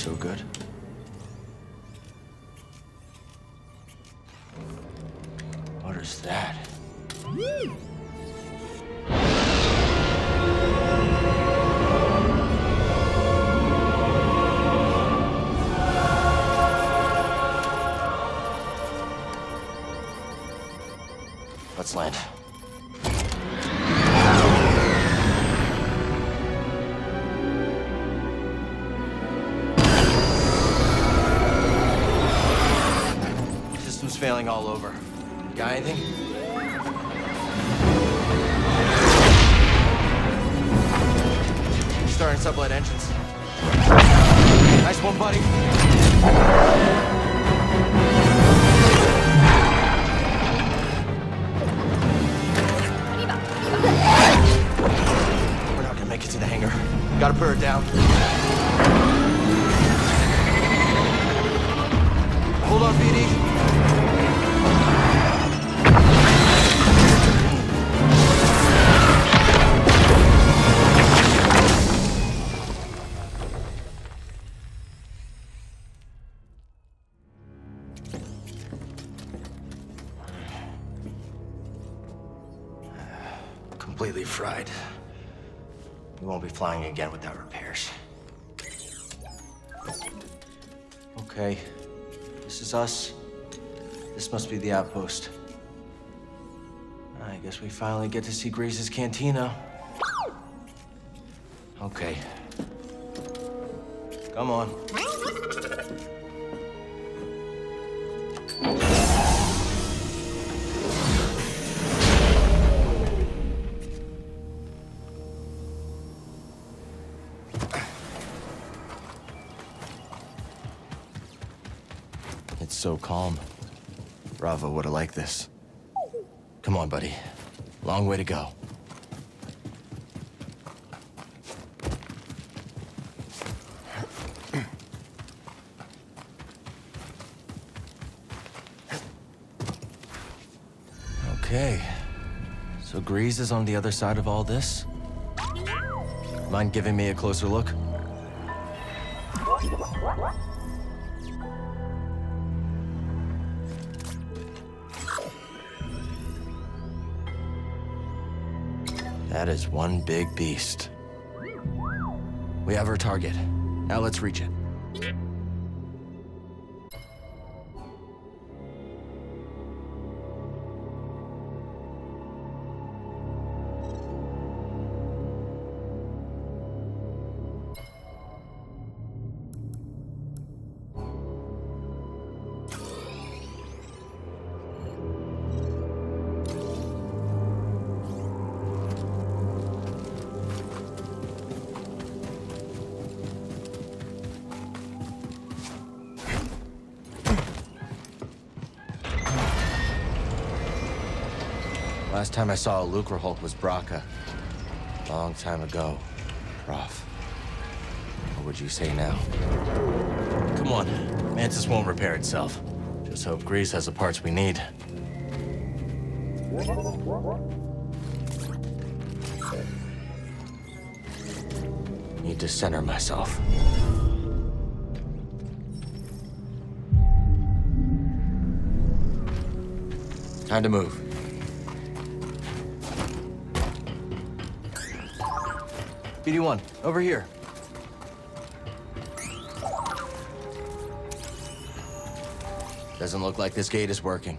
so good. What is that? Let's land. All over. Got anything? Starting sublight engines. Nice one, buddy. We're not gonna make it to the hangar. Gotta put her down. Hold on, BD. Flying again without repairs. Okay. This is us. This must be the outpost. I guess we finally get to see Greez's cantina. Okay. Come on. So calm. Bravo would have liked this. Come on, buddy. Long way to go. Okay. So Greez is on the other side of all this? Mind giving me a closer look? Is one big beast. We have our target. Now let's reach it. Last time I saw a Lucrehulk was Bracca. Long time ago, Prauf. What would you say now? Come on. Mantis won't repair itself. Just hope Greez has the parts we need. Need to center myself. Time to move. BD1, over here. Doesn't look like this gate is working.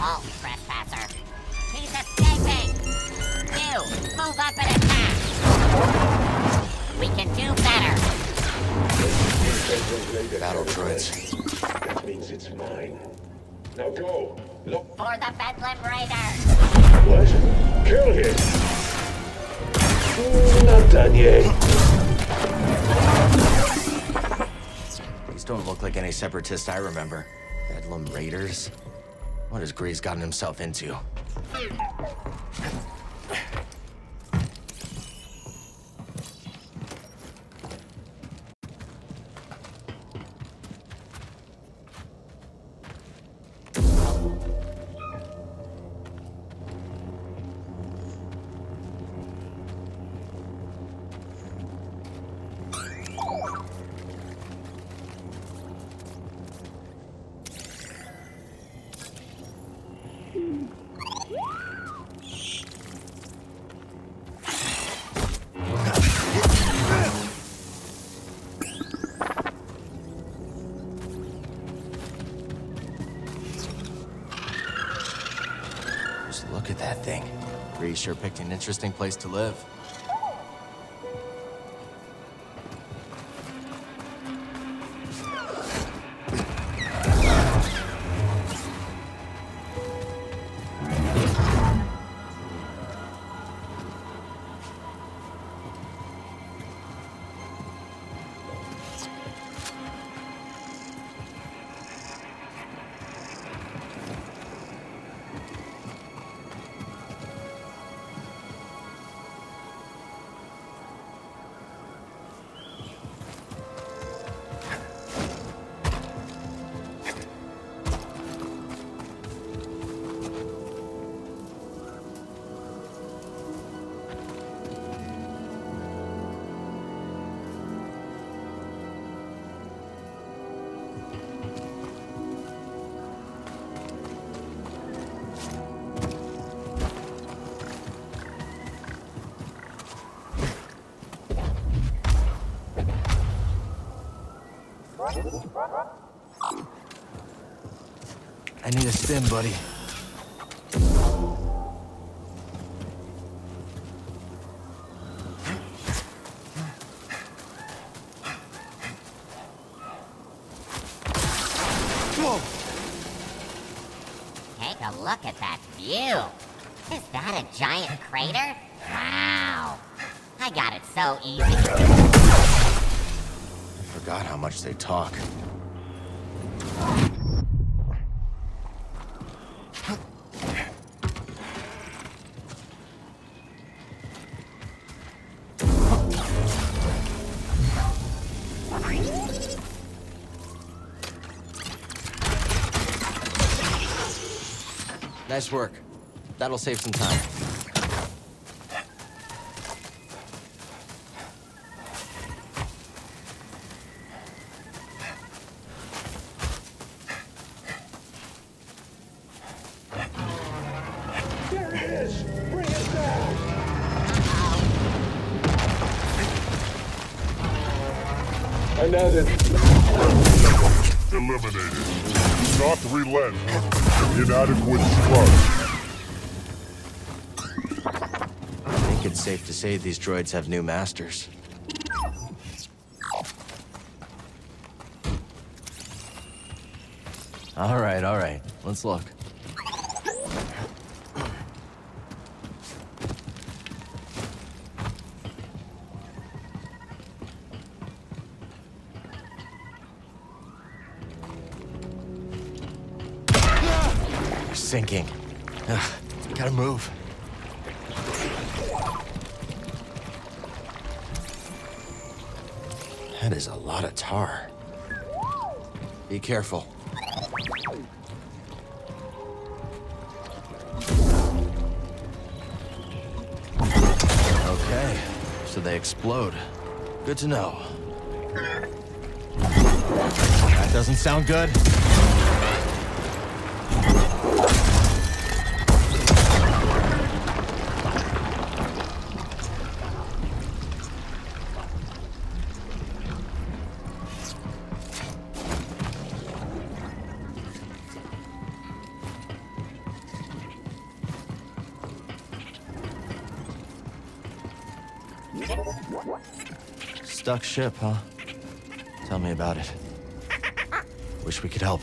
Rat trespasser. He's escaping! You, move up and attack! We can do better. Battle droids. That means it's mine. Now go. Look. For the Bedlam Raiders! What? Kill him. Mm, Not done yet. These don't look like any separatists I remember. Bedlam Raiders? What has Greez gotten himself into? Sure picked an interesting place to live. I need a stim, buddy. Whoa! Take a look at that view. Is that a giant crater? Wow. I got it so easy. I forgot how much they talk. Nice work. That'll save some time. There it is. Bring it down. Another. Eliminated. Not relent. Inadequate trust. I think it's safe to say these droids have new masters. All right, all right. Let's look. Sinking. Ugh, gotta move. That is a lot of tar. Be careful. Okay, so they explode. Good to know. That doesn't sound good. Stuck ship, huh? Tell me about it. Wish we could help.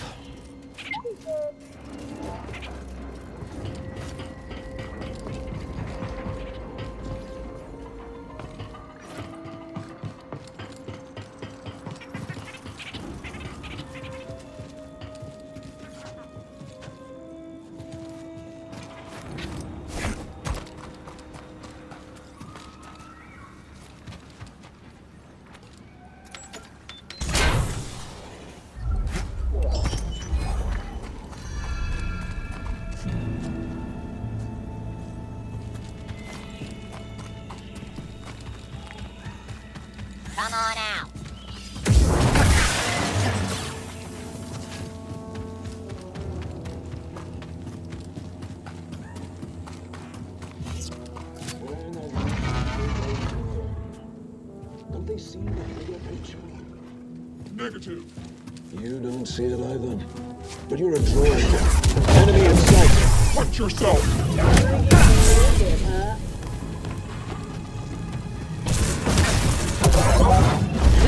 You're a droid. Enemy in sight. Watch yourself!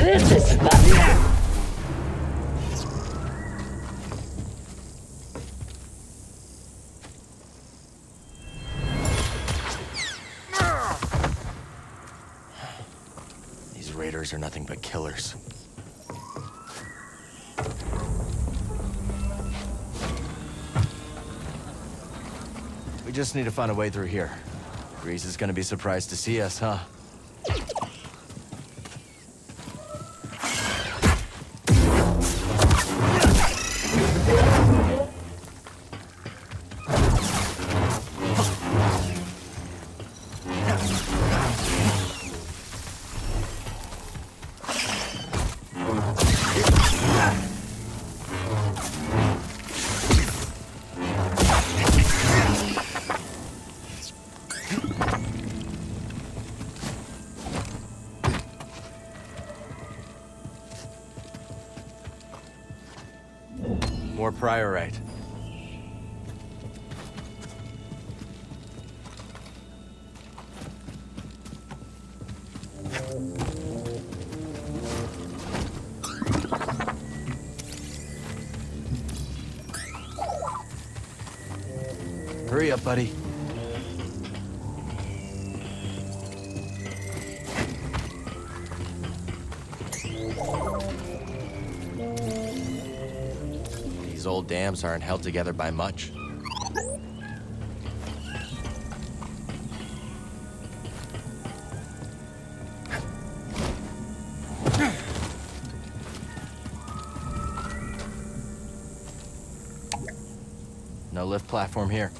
This is fun. These raiders are nothing but killers. Just need to find a way through here. Greez is gonna be surprised to see us, huh? Priorite. Hurry up, buddy. Dams aren't held together by much. No lift platform here.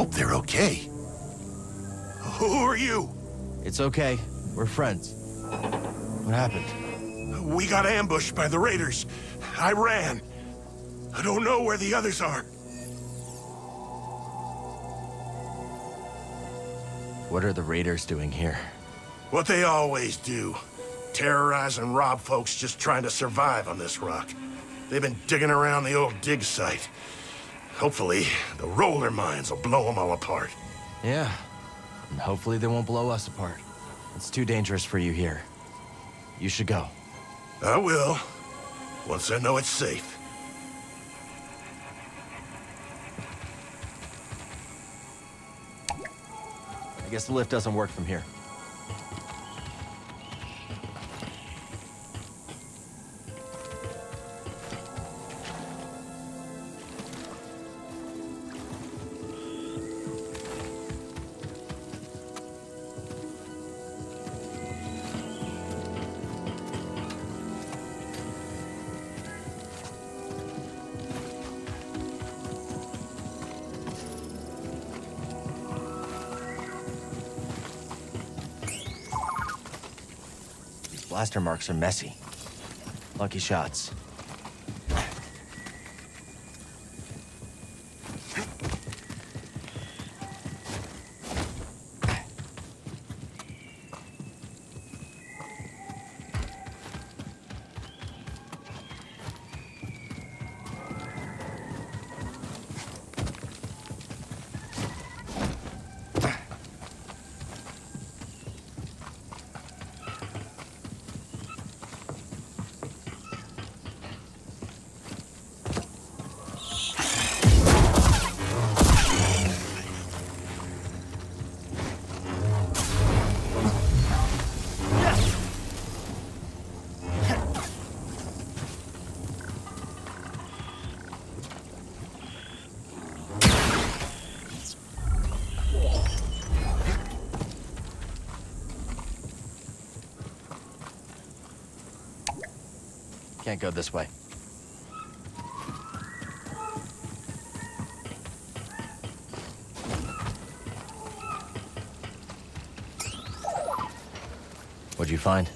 Hope they're okay. Who are you? It's okay. We're friends. What happened? We got ambushed by the raiders. I ran. I don't know where the others are. What are the raiders doing here? What they always do. Terrorize and rob folks just trying to survive on this rock. They've been digging around the old dig site. Hopefully, the roller mines will blow them all apart. Yeah. And hopefully they won't blow us apart. It's too dangerous for you here. You should go. I will, once I know it's safe. I guess the lift doesn't work from here. Blaster marks are messy. Lucky shots. Can't go this way. What'd you find?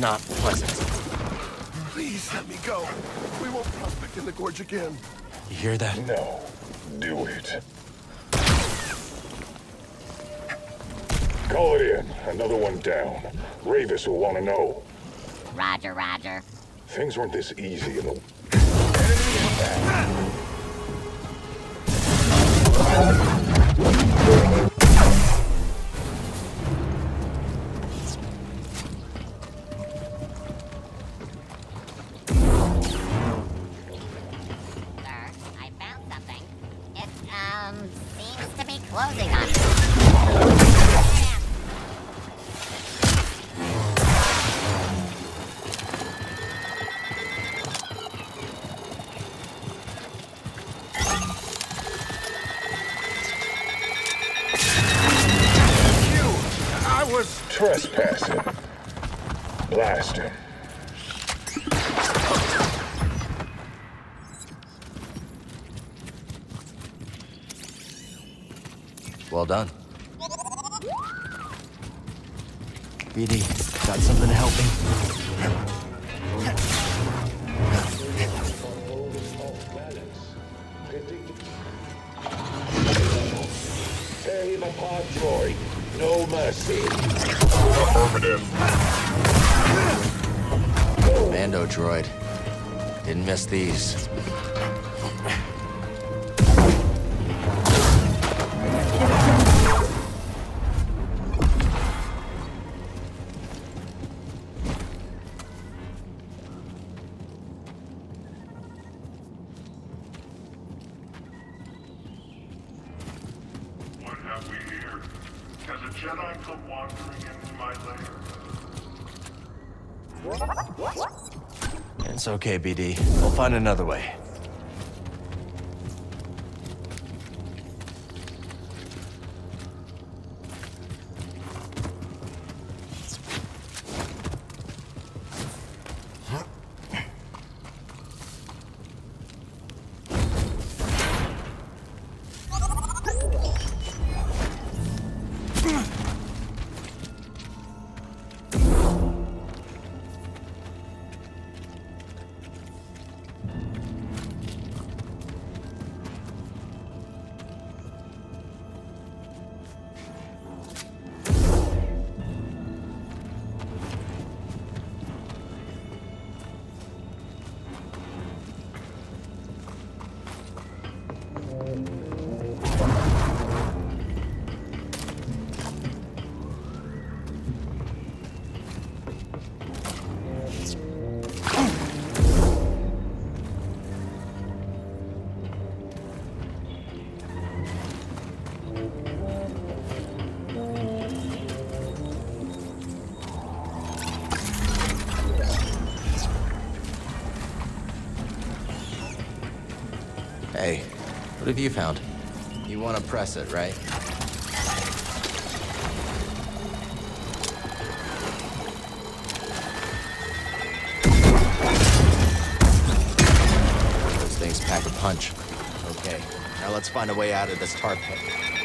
Not pleasant. Please let me go. We won't prospect in the gorge again. You hear that? No. Do it. Call it in. Another one down. Rayvis will want to know. Roger, roger. Things weren't this easy in the... Trespassing. Blast him. Well done. BD, got something to help me? Tear him apart, Troy. No mercy. Affirmative. Mando droid. Didn't miss these. What have we here? Has a Jedi come wandering into my lair? It's okay, BD. We'll find another way. Have you found? You want to press it, right? Those things pack a punch. Okay, now let's find a way out of this tar pit.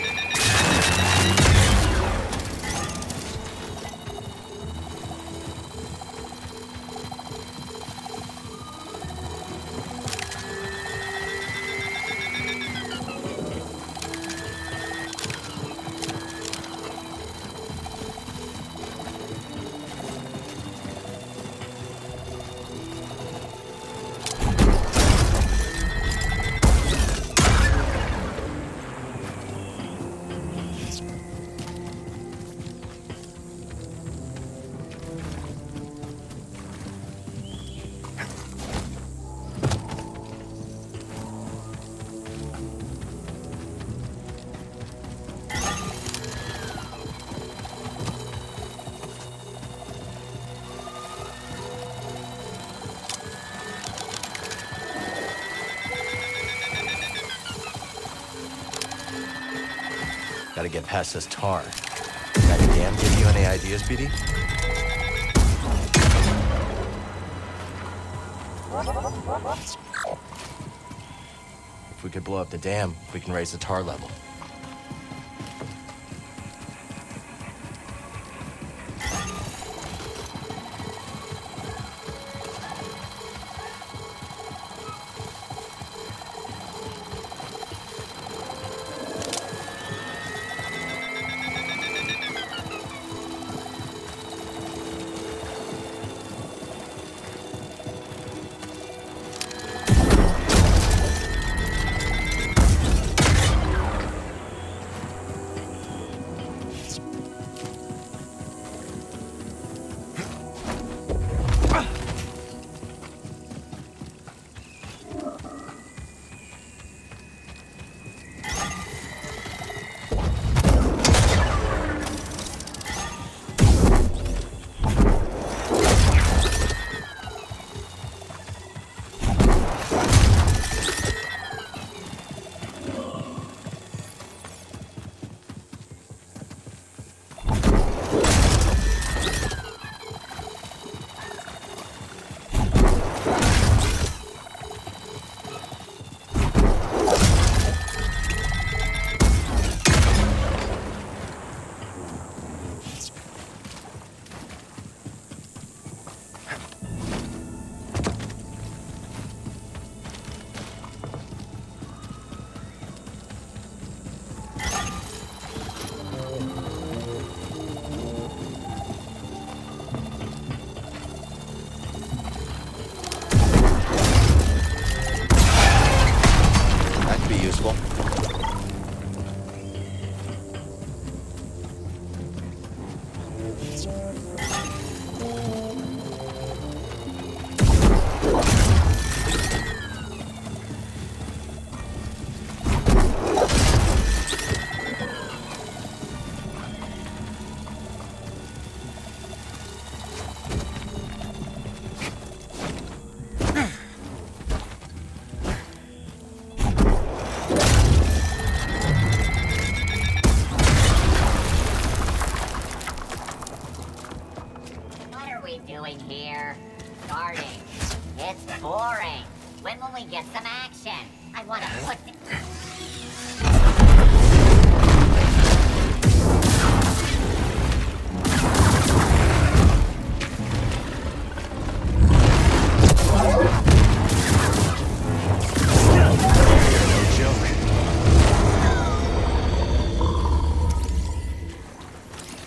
Get past this tar. That dam give you any ideas, BD? If we could blow up the dam, we can raise the tar level.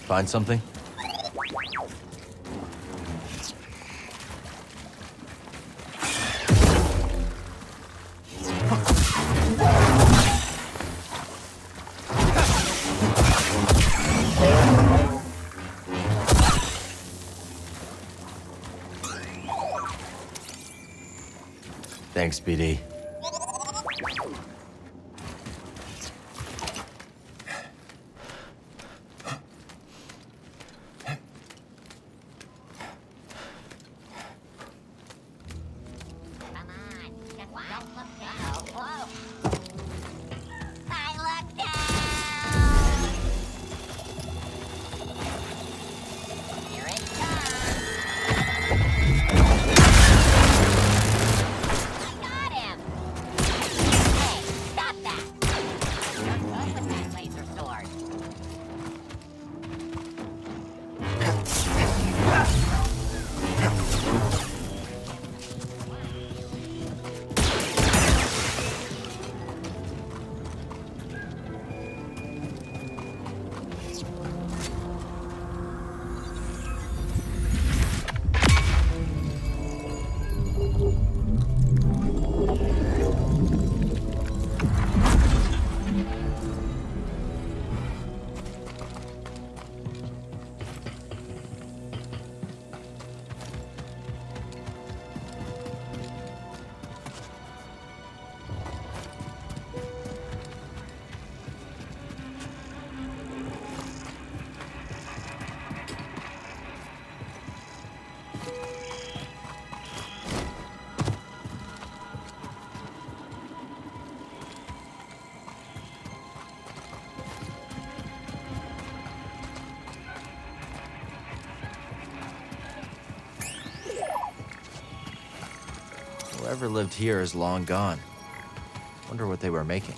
Find something? Thanks, BD. Whoever lived here is long gone. Wonder what they were making.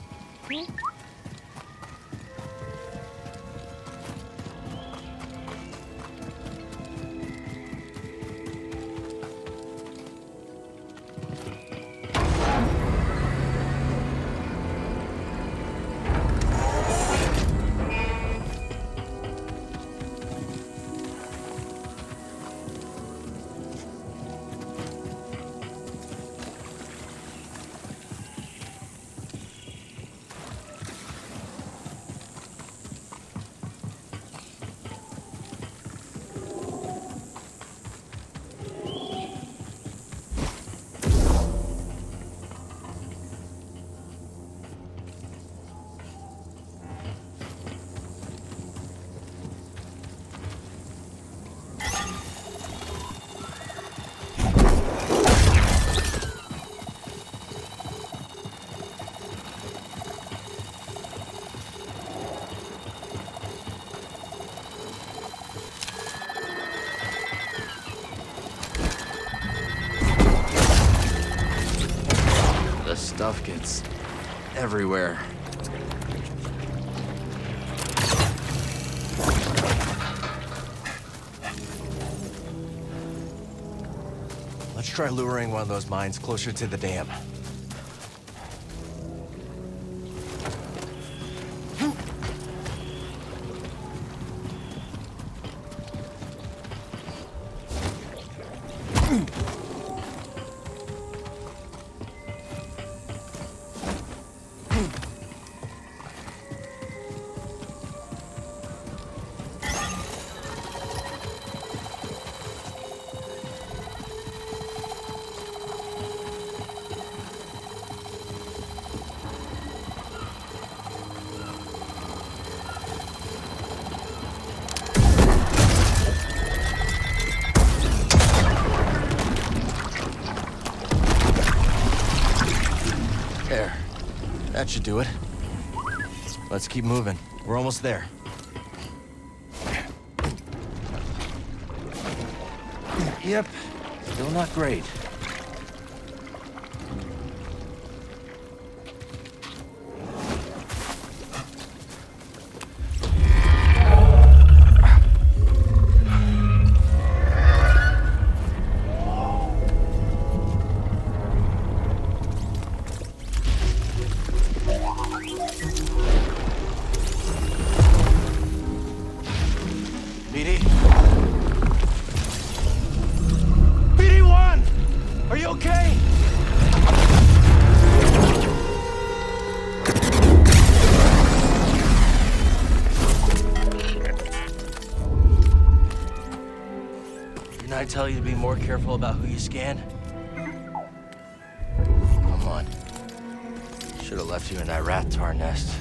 Everywhere. Let's try luring one of those mines closer to the dam. That should do it. Let's keep moving. We're almost there. Yep. Still not great. Careful about who you scan? Come on. Should have left you in that rat tar nest.